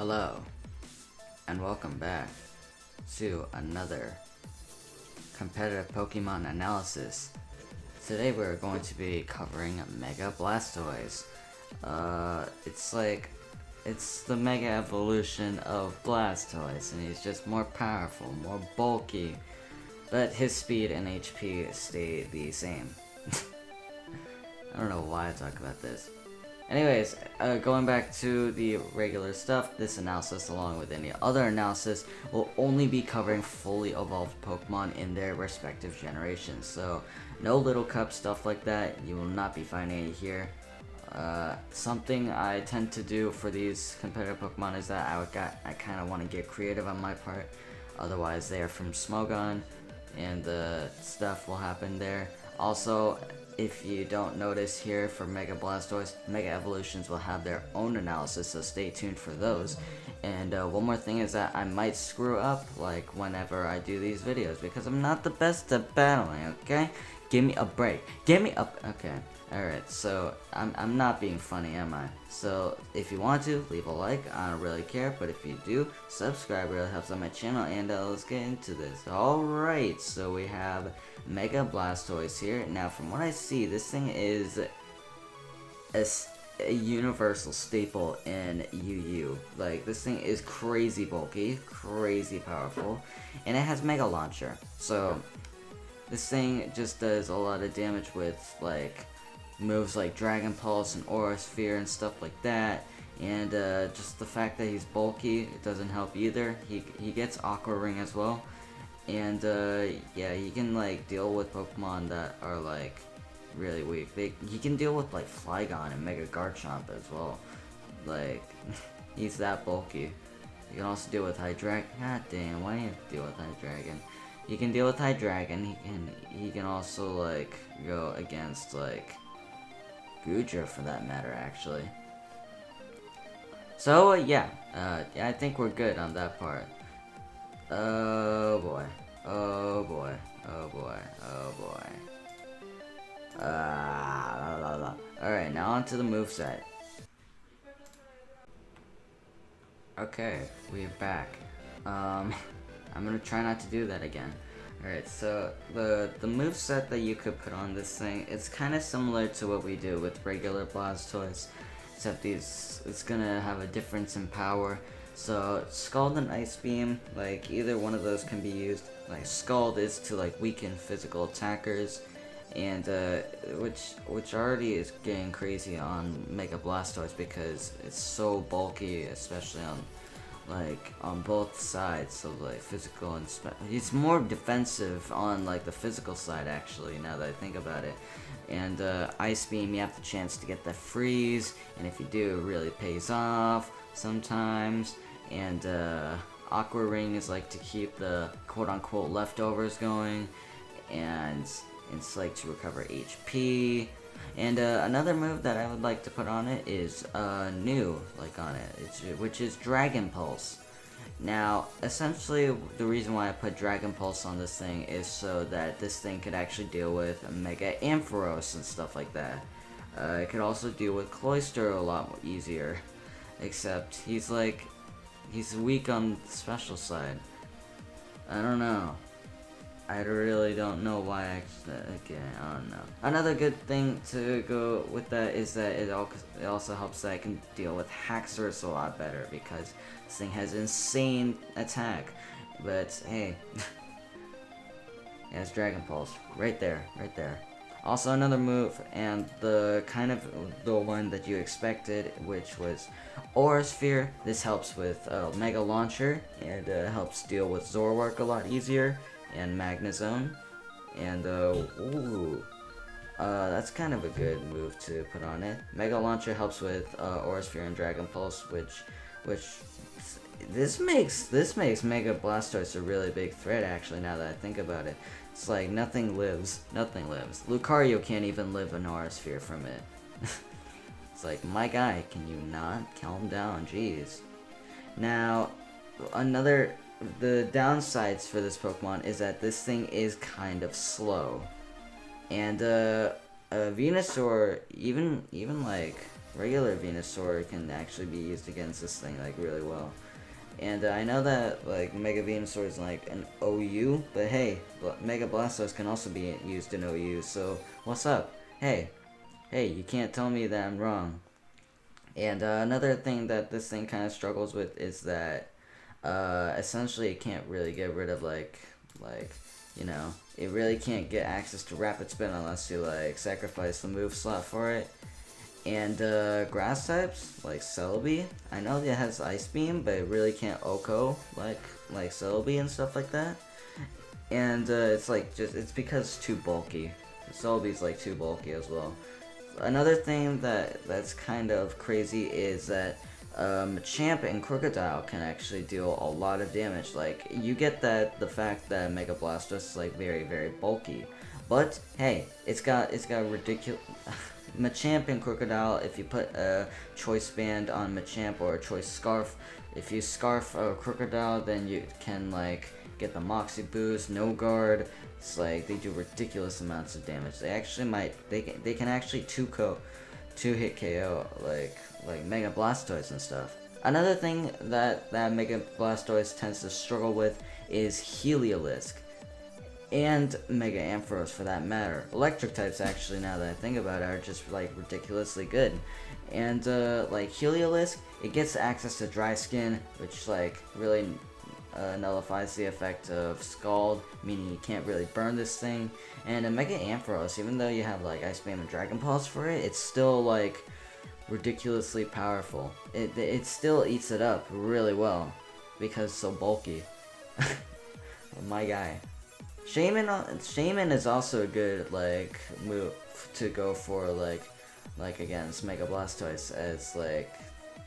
Hello, and welcome back to another competitive Pokemon analysis. Today we're going to be covering Mega Blastoise. Uh, it's like, it's the Mega Evolution of Blastoise, and he's just more powerful, more bulky, but his speed and HP stay the same. I don't know why I talk about this. Anyways, uh, going back to the regular stuff, this analysis along with any other analysis will only be covering fully evolved Pokemon in their respective generations. So, no little cup stuff like that, you will not be finding it here. Uh, something I tend to do for these competitive Pokemon is that I, would got, I kind of want to get creative on my part. Otherwise, they are from Smogon, and the stuff will happen there. Also, if you don't notice here for Mega Blastoise, Mega Evolutions will have their own analysis, so stay tuned for those. And uh, one more thing is that I might screw up, like, whenever I do these videos, because I'm not the best at battling, okay? Give me a break. Give me a... Okay. Alright, so I'm, I'm not being funny, am I? So if you want to, leave a like, I don't really care, but if you do, subscribe really helps on my channel, and uh, let's get into this. Alright, so we have Mega Blastoise here. Now from what I see, this thing is a, a universal staple in UU. Like, this thing is crazy bulky, crazy powerful, and it has Mega Launcher. So, this thing just does a lot of damage with, like, moves like Dragon Pulse and Aura Sphere and stuff like that. And uh, just the fact that he's bulky, it doesn't help either. He, he gets Aqua Ring as well. And uh, yeah, he can like deal with Pokemon that are like really weak. They, he can deal with like Flygon and Mega Garchomp as well. Like, he's that bulky. You can also deal with Hydreigon. God damn, why do you have to deal with Hydreigon? He can deal with Hydreigon. He can he can also like go against like Goodra for that matter, actually. So, uh, yeah. Uh, I think we're good on that part. Oh, boy. Oh, boy. Oh, boy. Oh, boy. Ah, Alright, now on to the moveset. Okay, we're back. Um, I'm gonna try not to do that again. Alright, so the the move set that you could put on this thing, it's kind of similar to what we do with regular Blastoise, except these it's gonna have a difference in power. So Scald and Ice Beam, like either one of those can be used. Like Scald is to like weaken physical attackers, and uh, which which already is getting crazy on Mega Blastoise because it's so bulky, especially on like on both sides of like physical and he's more defensive on like the physical side actually now that I think about it. And uh, ice beam you have the chance to get the freeze and if you do it really pays off sometimes. And uh, aqua ring is like to keep the quote-unquote leftovers going and it's like to recover HP and uh, another move that I would like to put on it is uh, new, like on it, which is Dragon Pulse. Now, essentially, the reason why I put Dragon Pulse on this thing is so that this thing could actually deal with Mega Ampharos and stuff like that. Uh, it could also deal with Cloyster a lot easier, except he's like, he's weak on the special side. I don't know. I really don't know why I again, I don't know. Another good thing to go with that is that it, it also helps that I can deal with Haxorus a lot better because this thing has insane attack. But hey, yeah, it's Dragon Pulse right there, right there. Also another move, and the kind of the one that you expected, which was Aura Sphere. This helps with uh, Mega Launcher, and uh, helps deal with Zoroark a lot easier and Magnezone. And, uh, ooh, uh, that's kind of a good move to put on it. Mega Launcher helps with uh, Aura Sphere and Dragon Pulse, which, which, this makes this makes Mega Blastoise a really big threat. Actually, now that I think about it, it's like nothing lives, nothing lives. Lucario can't even live an Aura Sphere from it. it's like, my guy, can you not calm down? Jeez. Now, another the downsides for this Pokemon is that this thing is kind of slow. And, uh, a Venusaur, even, even like, regular Venusaur can actually be used against this thing like really well. And uh, I know that like Mega Venusaur is like an OU, but hey, Mega Blastoise can also be used in OU. So what's up? Hey, hey, you can't tell me that I'm wrong. And uh, another thing that this thing kind of struggles with is that uh, essentially it can't really get rid of like like you know it really can't get access to rapid spin unless you like sacrifice the move slot for it. And uh, grass types like Celebi, I know it has Ice Beam, but it really can't OHKO like like Celebi and stuff like that. And uh, it's like just it's because it's too bulky. Celebi's like too bulky as well. Another thing that that's kind of crazy is that um, Champ and Krookodile can actually deal a lot of damage. Like, you get that the fact that Mega Blastoise is like very, very bulky. But, hey, it's got, it's got ridiculous... Machamp and Krookodile, if you put a Choice Band on Machamp or a Choice Scarf, if you Scarf a Krookodile, then you can, like, get the Moxie Boost, No Guard. It's like, they do ridiculous amounts of damage. They actually might, they can, they can actually 2-ko, 2-hit KO, like, like Mega Blastoise and stuff. Another thing that, that Mega Blastoise tends to struggle with is Heliolisk. And Mega Ampharos for that matter. Electric types actually, now that I think about it, are just like ridiculously good. And uh, like Heliolisk, it gets access to Dry Skin, which like really uh, nullifies the effect of Scald, meaning you can't really burn this thing. And a Mega Ampharos, even though you have like Ice Beam and Dragon Pulse for it, it's still like ridiculously powerful. It, it still eats it up really well because so bulky. My guy. Shaymin, Shaymin is also a good like move to go for like like against Mega Blastoise as like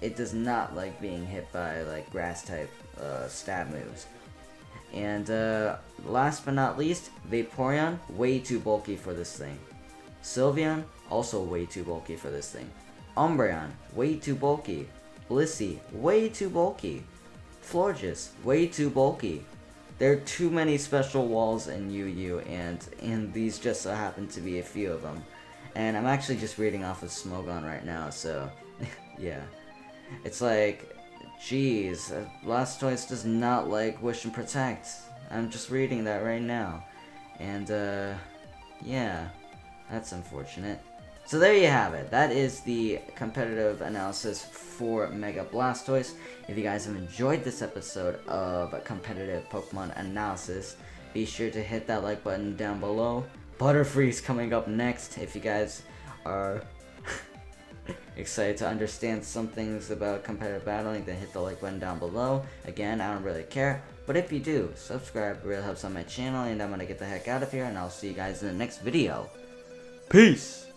it does not like being hit by like grass type uh, stab moves. And uh, last but not least, Vaporeon, way too bulky for this thing. Sylveon, also way too bulky for this thing. Umbreon, way too bulky. Blissey, way too bulky. Florges, way too bulky. There are too many special walls in UU, and, and these just so happen to be a few of them. And I'm actually just reading off of Smogon right now, so, yeah. It's like, geez, Blastoise does not like Wish and Protect. I'm just reading that right now. And, uh, yeah, that's unfortunate. So there you have it. That is the competitive analysis for Mega Blastoise. If you guys have enjoyed this episode of competitive Pokemon analysis, be sure to hit that like button down below. Butterfree's coming up next. If you guys are excited to understand some things about competitive battling, then hit the like button down below. Again, I don't really care. But if you do, subscribe. Really helps on my channel. And I'm to get the heck out of here. And I'll see you guys in the next video. Peace!